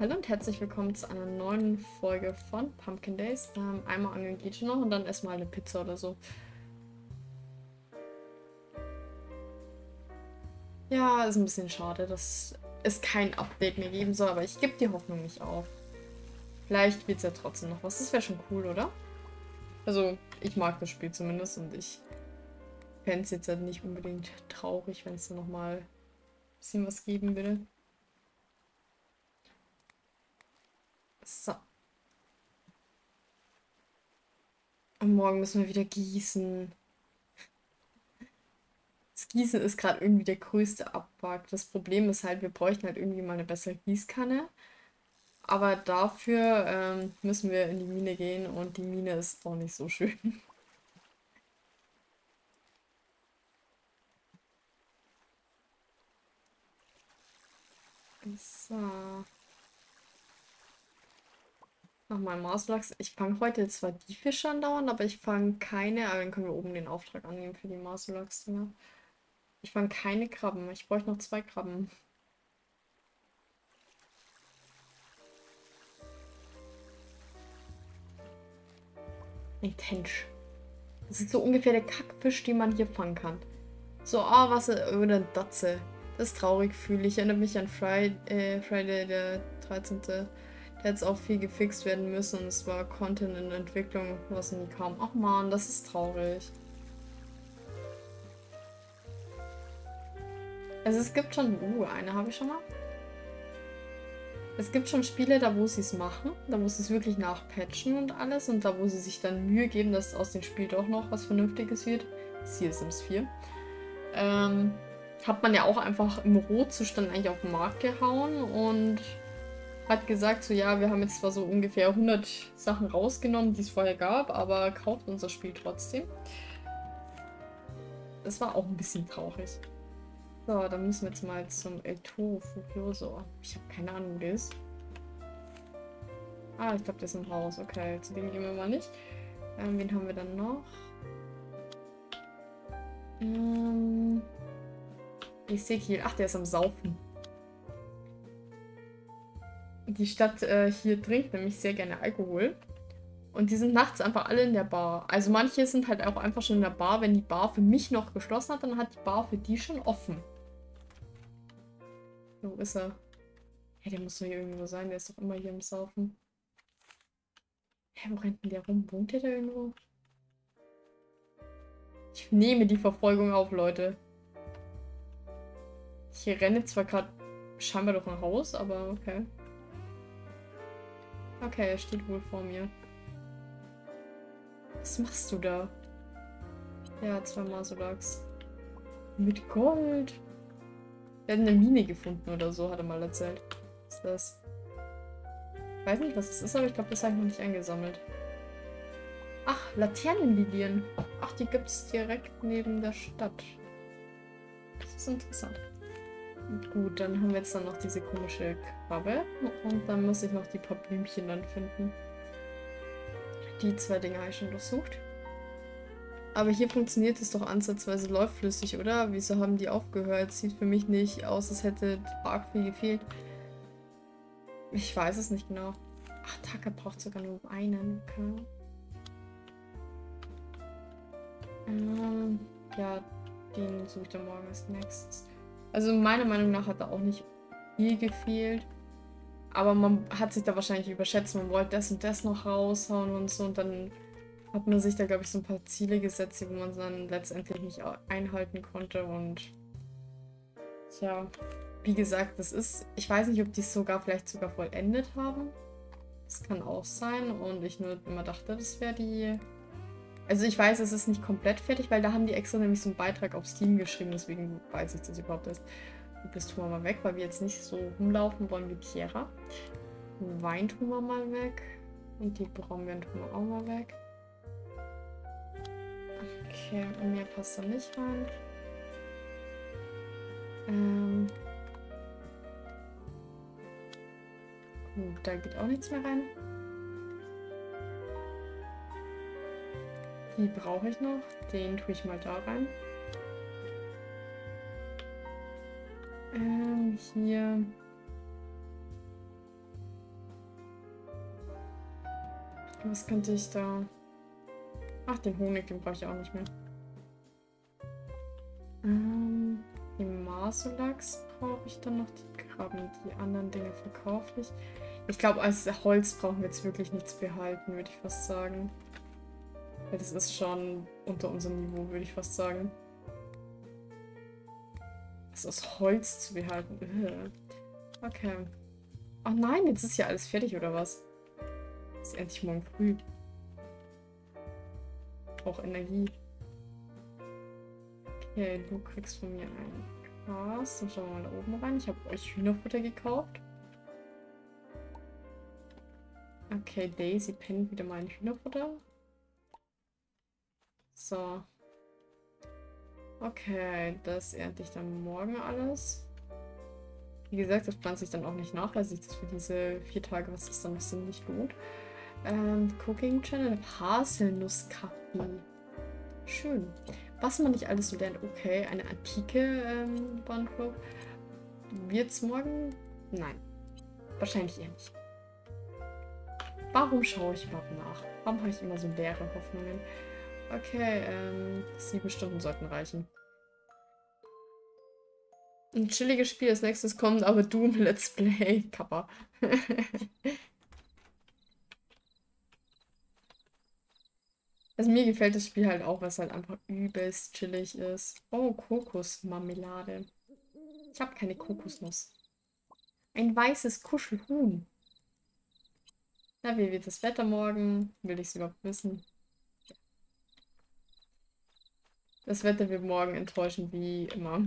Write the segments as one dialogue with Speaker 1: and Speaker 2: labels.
Speaker 1: Hallo und herzlich willkommen zu einer neuen Folge von Pumpkin Days. Ähm, einmal angeln geht schon noch und dann erstmal eine Pizza oder so. Ja, ist ein bisschen schade, dass es kein Update mehr geben soll, aber ich gebe die Hoffnung nicht auf. Vielleicht wird es ja trotzdem noch was. Das wäre schon cool, oder? Also, ich mag das Spiel zumindest und ich fände es jetzt halt nicht unbedingt traurig, wenn es da nochmal ein bisschen was geben würde. So. Und morgen müssen wir wieder gießen. Das Gießen ist gerade irgendwie der größte Abfuck. Das Problem ist halt, wir bräuchten halt irgendwie mal eine bessere Gießkanne. Aber dafür ähm, müssen wir in die Mine gehen und die Mine ist auch nicht so schön. So. Nochmal Marslachs. Ich fange heute zwar die Fische andauernd, aber ich fange keine. Aber dann können wir oben den Auftrag annehmen für die Marslachs-Dinger. Ich fange keine Krabben. Ich bräuchte noch zwei Krabben. Ein Tensch. Das ist so ungefähr der Kackfisch, den man hier fangen kann. So, ah, oh, was, oder ein Datze. Das ist traurig, fühle ich. Erinnert mich an Friday, äh, Friday der 13. Da hätte es auch viel gefixt werden müssen. Es war Content in Entwicklung, was nie kam. Ach man, das ist traurig. Also es gibt schon... Uh, eine habe ich schon mal. Es gibt schon Spiele, da wo sie es machen, da wo sie es wirklich nachpatchen und alles und da wo sie sich dann Mühe geben, dass aus dem Spiel doch noch was Vernünftiges wird. Siehe Sims 4. Ähm, hat man ja auch einfach im Rohzustand eigentlich auf den Markt gehauen und hat gesagt, so ja, wir haben jetzt zwar so ungefähr 100 Sachen rausgenommen, die es vorher gab, aber kauft unser Spiel trotzdem. Das war auch ein bisschen traurig. So, dann müssen wir jetzt mal zum El Toro Furioso. Ich habe keine Ahnung, wo der ist. Ah, ich glaube, der ist im Haus. Okay, zu dem gehen wir mal nicht. Ähm, wen haben wir dann noch? Ähm, Ezekiel. Ach, der ist am Saufen. Die Stadt äh, hier trinkt nämlich sehr gerne Alkohol. Und die sind nachts einfach alle in der Bar. Also manche sind halt auch einfach schon in der Bar. Wenn die Bar für mich noch geschlossen hat, dann hat die Bar für die schon offen. Wo ist er? Hey, der muss doch hier irgendwo sein. Der ist doch immer hier im Saufen. Hä, wo rennt denn der rum? Wohnt der da irgendwo? Ich nehme die Verfolgung auf, Leute. Ich renne zwar gerade scheinbar durch ein Haus, aber okay. Okay, er steht wohl vor mir. Was machst du da? Ja, zwei Masolax. Mit Gold. Wir haben eine Mine gefunden oder so, hat er mal erzählt. Was ist das? Ich weiß nicht, was das ist, aber ich glaube, das habe ich noch nicht eingesammelt. Ach, Laternenlilien. Ach, die gibt es direkt neben der Stadt. Das ist interessant. Gut, dann haben wir jetzt dann noch diese komische Krabbe. Und dann muss ich noch die paar Blümchen dann finden. Die zwei Dinge habe ich schon durchsucht. Aber hier funktioniert es doch ansatzweise läuftflüssig, oder? Wieso haben die aufgehört? Sieht für mich nicht aus, als hätte arg viel gefehlt. Ich weiß es nicht genau. Ach, Taka braucht sogar nur einen. Okay. Ähm, ja, den suche ich dann morgen als nächstes. Also meiner Meinung nach hat da auch nicht viel gefehlt. Aber man hat sich da wahrscheinlich überschätzt. Man wollte das und das noch raushauen und so. Und dann hat man sich da, glaube ich, so ein paar Ziele gesetzt, die man dann letztendlich nicht einhalten konnte. Und tja, wie gesagt, das ist... Ich weiß nicht, ob die es sogar vielleicht sogar vollendet haben. Das kann auch sein. Und ich nur immer dachte, das wäre die also ich weiß, es ist nicht komplett fertig, weil da haben die extra nämlich so einen Beitrag auf Steam geschrieben, deswegen weiß ich das überhaupt erst. Das tun wir mal weg, weil wir jetzt nicht so rumlaufen wollen wie Kiera. Wein tun wir mal weg. Und die Brombeeren tun wir auch mal weg. Okay, mir passt da nicht rein. Ähm. Gut, da geht auch nichts mehr rein. Die brauche ich noch. Den tue ich mal da rein. Ähm, hier. Was könnte ich da... Ach, den Honig, den brauche ich auch nicht mehr. Ähm, den Marsolax brauche ich dann noch. Die Krabben, die anderen Dinge verkaufe ich. Ich glaube, als Holz brauchen wir jetzt wirklich nichts behalten, würde ich fast sagen. Das ist schon unter unserem Niveau, würde ich fast sagen. Das aus Holz zu behalten. Okay. Oh nein, jetzt ist ja alles fertig, oder was? ist endlich morgen früh. Auch Energie. Okay, du kriegst von mir ein Gras. Dann schauen wir mal da oben rein. Ich habe euch Hühnerfutter gekauft. Okay, Daisy pennt wieder mal ein Hühnerfutter. So. Okay, das ernte ich dann morgen alles. Wie gesagt, das pflanze ich dann auch nicht nach, sich das für diese vier Tage, was das dann noch sind, nicht lohnt. Ähm, Cooking Channel, Haselnusskaffee. Schön. Was man nicht alles so lernt. Okay, eine antike ähm, Bahnclub. Wird's morgen? Nein. Wahrscheinlich eher nicht. Warum schaue ich überhaupt nach? Warum habe ich immer so leere Hoffnungen? Okay, ähm, sieben Stunden sollten reichen. Ein chilliges Spiel als nächstes kommt, aber Doom Let's Play. Kappa. Also mir gefällt das Spiel halt auch, was halt einfach übelst chillig ist. Oh, Kokosmarmelade. Ich habe keine Kokosnuss. Ein weißes Kuschelhuhn. Na, wie wird das Wetter morgen? Will ich es überhaupt wissen? Das Wetter wird morgen enttäuschend wie immer.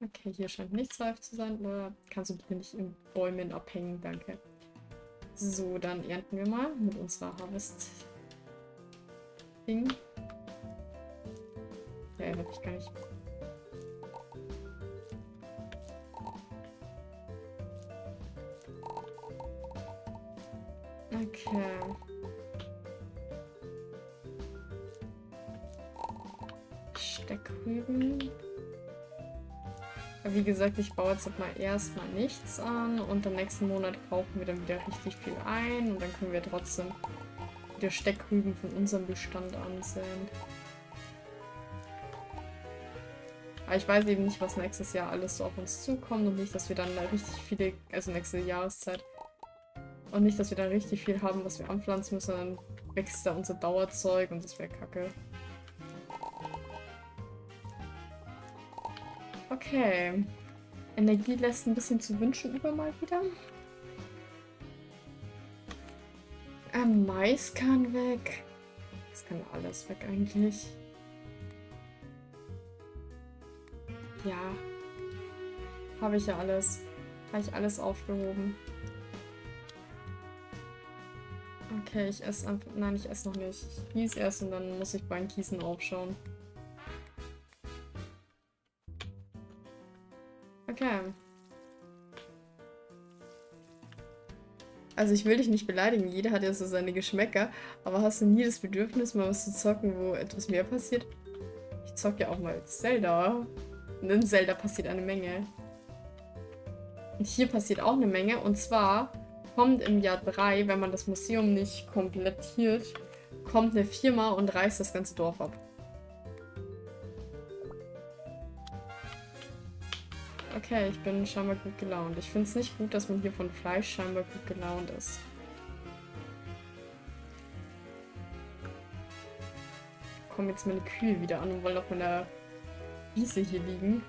Speaker 1: Okay, hier scheint nichts reif zu sein. Oder kannst du bitte nicht in Bäumen abhängen? Danke. So, dann ernten wir mal mit unserer Harvest Ding. Ja, hab ich gar nicht. Okay. Steckrüben. Wie gesagt, ich baue jetzt mal erstmal nichts an und im nächsten Monat kaufen wir dann wieder richtig viel ein und dann können wir trotzdem der Steckrüben von unserem Bestand ansehen. Aber ich weiß eben nicht, was nächstes Jahr alles so auf uns zukommt und nicht, dass wir dann richtig viele, also nächste Jahreszeit, und nicht, dass wir dann richtig viel haben, was wir anpflanzen müssen, dann wächst da unser Dauerzeug und das wäre kacke. Okay. Energie lässt ein bisschen zu wünschen über mal wieder. Ähm, Mais kann weg. Das kann alles weg eigentlich. Ja. Habe ich ja alles. Habe ich alles aufgehoben. Okay, ich esse einfach... Nein, ich esse noch nicht. Ich gieße erst und dann muss ich beim Gießen aufschauen. Okay. Also ich will dich nicht beleidigen, jeder hat ja so seine Geschmäcker, aber hast du nie das Bedürfnis, mal was zu zocken, wo etwas mehr passiert? Ich zocke ja auch mal Zelda. Und in Zelda passiert eine Menge. Und hier passiert auch eine Menge. Und zwar kommt im Jahr 3, wenn man das Museum nicht komplettiert, kommt eine Firma und reißt das ganze Dorf ab. Okay, ich bin scheinbar gut gelaunt. Ich finde es nicht gut, dass man hier von Fleisch scheinbar gut gelaunt ist. Kommen jetzt meine Kühe wieder an und wollen auf meiner Wiese hier liegen.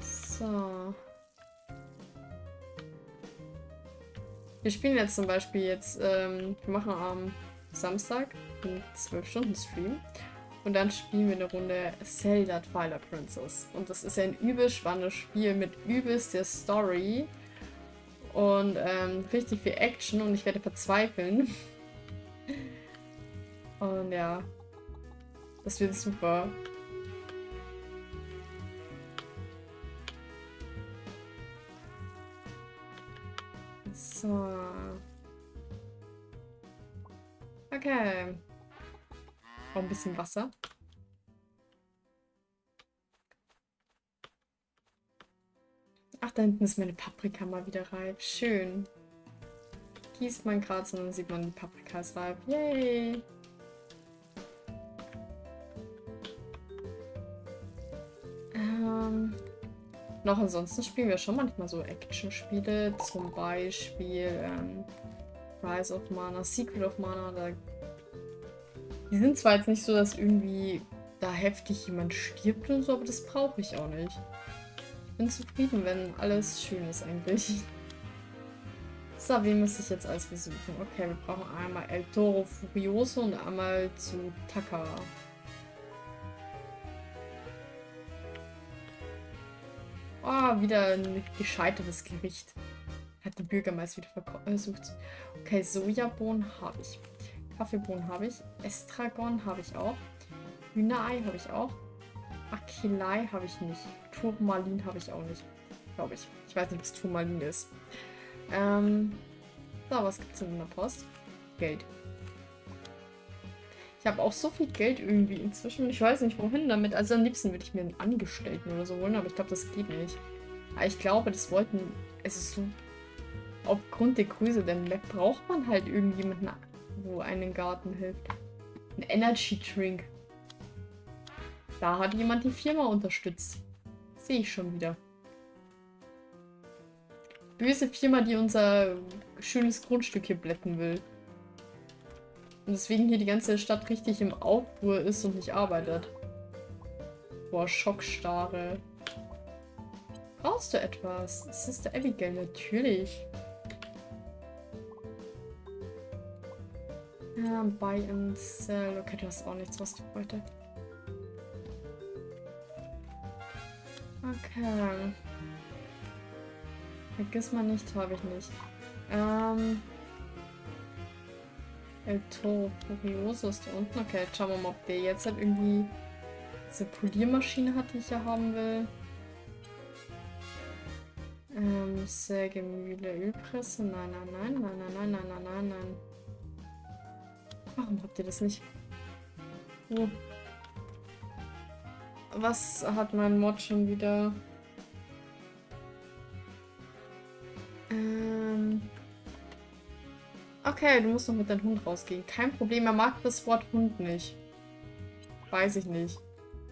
Speaker 1: So. Wir spielen jetzt zum Beispiel jetzt, ähm, wir machen am Samstag einen 12-Stunden-Stream. Und dann spielen wir eine Runde Zelda Twilight Princess. Und das ist ein übel spannendes Spiel mit übelst der Story. Und ähm, richtig viel Action und ich werde verzweifeln. und ja. Das wird super. So. Okay auch ein bisschen Wasser. Ach, da hinten ist meine Paprika mal wieder reif. Schön. gießt man gerade, sondern sieht man die Paprikas reif. Yay! Ähm, noch ansonsten spielen wir schon manchmal so Action-Spiele, zum Beispiel ähm, Rise of Mana, Secret of Mana. Da, die sind zwar jetzt nicht so, dass irgendwie da heftig jemand stirbt und so, aber das brauche ich auch nicht. Ich bin zufrieden, wenn alles schön ist eigentlich. So, wie muss ich jetzt alles besuchen? Okay, wir brauchen einmal El Toro Furioso und einmal zu Taka. Oh, wieder ein gescheitertes Gericht. Hat die Bürgermeister wieder versucht. Okay, Sojabohnen habe ich. Kaffeebohnen habe ich. Estragon habe ich auch. Hühnerei habe ich auch. Achillei habe ich nicht. Turmalin habe ich auch nicht. Glaube ich. Ich weiß nicht, was Turmalin ist. Ähm, so, was gibt es denn in der Post? Geld. Ich habe auch so viel Geld irgendwie inzwischen. Ich weiß nicht, wohin damit. Also am liebsten würde ich mir einen Angestellten oder so holen, aber ich glaube, das geht nicht. Aber ich glaube, das wollten... Es ist so... Aufgrund der Größe, denn braucht man halt irgendjemanden, wo einen Garten hilft. Ein Energy Drink. Da hat jemand die Firma unterstützt. Sehe ich schon wieder böse Firma, die unser schönes Grundstück hier blätten will. Und deswegen hier die ganze Stadt richtig im Aufruhr ist und nicht arbeitet. Boah, Schockstarre. Brauchst du etwas? Das ist der Abigail, natürlich. Buy and sell. Okay, du hast auch nichts, was du bräuchte. Okay. Vergiss mal nicht, habe ich nicht. Ähm. El Toro Furioso ist da unten. Okay, jetzt schauen wir mal, ob der jetzt halt irgendwie diese Poliermaschine hat, die ich ja haben will. Ähm, Sägemühle, Ölpresse. Nein, nein, nein, nein, nein, nein, nein, nein, nein, nein. Warum habt ihr das nicht? Oh. Was hat mein Mod schon wieder? Ähm okay, du musst noch mit deinem Hund rausgehen. Kein Problem, er mag das Wort Hund nicht. Weiß ich nicht.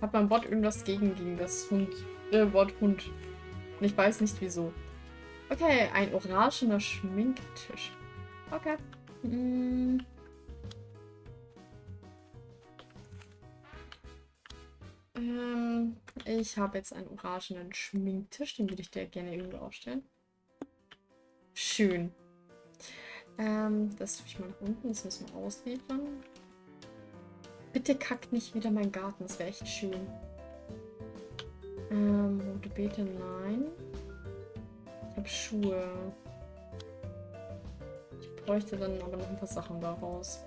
Speaker 1: Hat mein Bot irgendwas gegen, gegen das Hund, äh, Wort Hund? Und ich weiß nicht wieso. Okay, ein orangener Schminktisch. Okay. Mm. Ähm, ich habe jetzt einen orangenen Schminktisch, den würde ich dir gerne irgendwo aufstellen. Schön. Ähm, das tue ich mal nach unten. Das müssen wir ausliefern. Bitte kackt nicht wieder mein Garten. Das wäre echt schön. Ähm, rote Beete, nein. Ich habe Schuhe. Ich bräuchte dann aber noch ein paar Sachen daraus.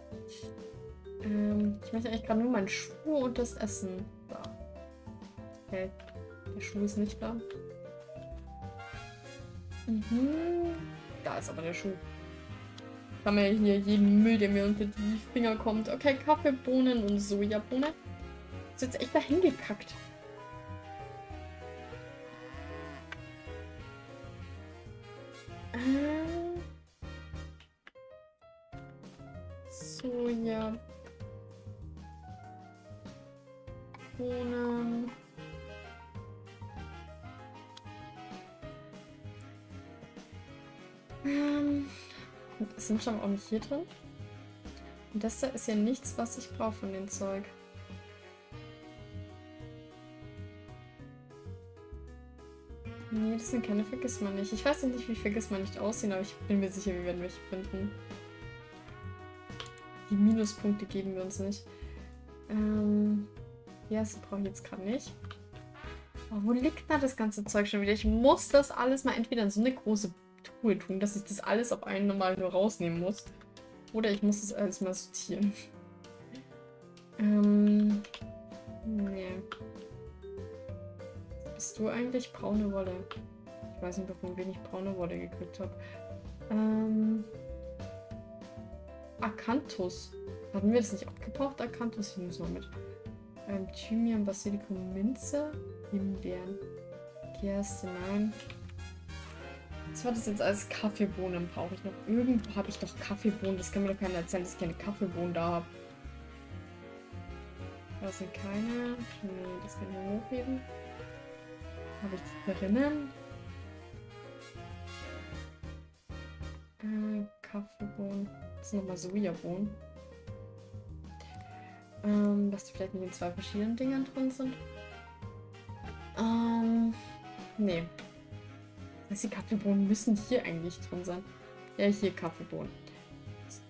Speaker 1: Ähm, ich möchte eigentlich gerade nur meine Schuhe und das Essen. Da. Okay, der Schuh ist nicht da. Mhm. Da ist aber der Schuh. Haben wir hier jeden Müll, der mir unter die Finger kommt. Okay, Kaffeebohnen und Sojabohnen. Ist jetzt echt dahin gekackt. Äh. Soja. Bohnen. Sind schon auch nicht hier drin. Und das da ist ja nichts, was ich brauche von dem Zeug. Nee, das sind keine Vergiss man nicht. Ich weiß nicht, wie Vergiss man nicht aussehen, aber ich bin mir sicher, wir werden welche finden. Die Minuspunkte geben wir uns nicht. Ähm, ja, das brauche ich jetzt gerade nicht. Oh, wo liegt da das ganze Zeug schon wieder? Ich muss das alles mal entweder in so eine große Truhe tun, dass ich das alles auf einmal nur rausnehmen muss. Oder ich muss das alles mal sortieren. ähm. Nee. Bist du eigentlich braune Wolle? Ich weiß nicht, von wem ich braune Wolle gekriegt habe. Ähm. Akanthus. Hatten wir das nicht abgebraucht? Akanthus, hier müssen wir mit. Ähm, Thymian, Basilikum, Minze, Himbeeren, Gerste, nein. Was war das jetzt als Kaffeebohnen brauche ich noch? Irgendwo habe ich doch Kaffeebohnen. Das kann mir doch keiner erzählen, dass ich keine Kaffeebohnen da habe. Da sind keine. Nee, das kann ich nur hochheben. Habe ich das drinnen? Äh, Kaffeebohnen. Das sind nochmal Sojabohnen. Ähm, dass die vielleicht nicht in zwei verschiedenen Dingern drin sind. Ähm, nee. Heißt, die Kaffeebohnen müssen hier eigentlich drin sein. Ja, hier Kaffeebohnen.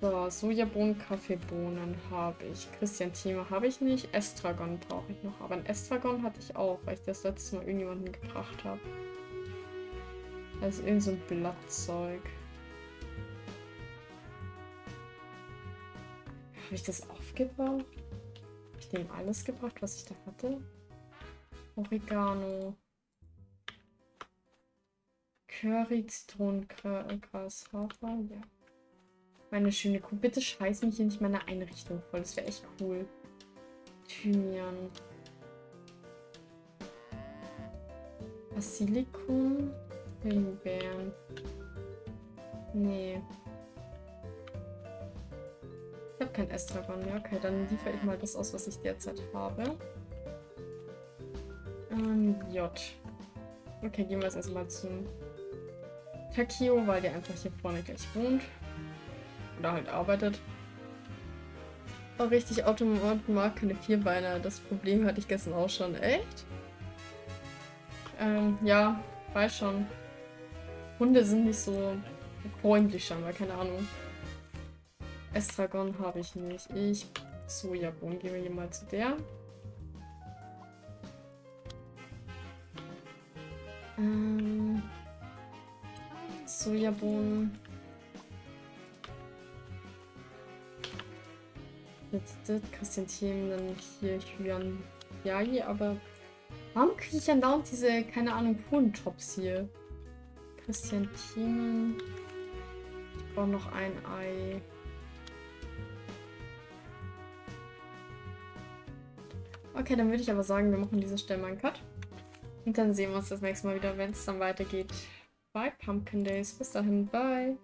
Speaker 1: So, Sojabohnen, Kaffeebohnen habe ich. Christian Thema habe ich nicht. Estragon brauche ich noch. Aber ein Estragon hatte ich auch, weil ich das letzte Mal irgendjemanden gebracht habe. Also irgend so ein Blattzeug. Habe ich das aufgebaut? Habe ich dem alles gebracht, was ich da hatte? Oregano. Curry, Zitronengras, Hafer, ja. Meine schöne Kuh. Bitte scheiß mich hier nicht meine Einrichtung voll. Das wäre echt cool. Thymian. Basilikum. Himbeeren. Nee. Ich habe kein Estragon mehr. Okay, dann liefere ich mal das aus, was ich derzeit habe. Ähm, J. Okay, gehen wir jetzt erstmal zum Takio, weil der einfach hier vorne gleich wohnt. Oder halt arbeitet. Oh, richtig, Automaten mag keine Vierbeiner. Das Problem hatte ich gestern auch schon. Echt? Ähm, ja, weiß schon. Hunde sind nicht so freundlich scheinbar, keine Ahnung. Estragon habe ich nicht. Ich Sojabohnen. Gehen wir hier mal zu der. Ähm, Sojabohnen. Jetzt das Christian dann hier Hyan Yagi, aber warum kriege ich dann dauernd diese, keine Ahnung, Tops hier? Christian Themen. Ich brauche noch ein Ei. Okay, dann würde ich aber sagen, wir machen an dieser Stelle mal einen Cut. Und dann sehen wir uns das nächste Mal wieder, wenn es dann weitergeht bei Pumpkin Days. Bis dahin, bye!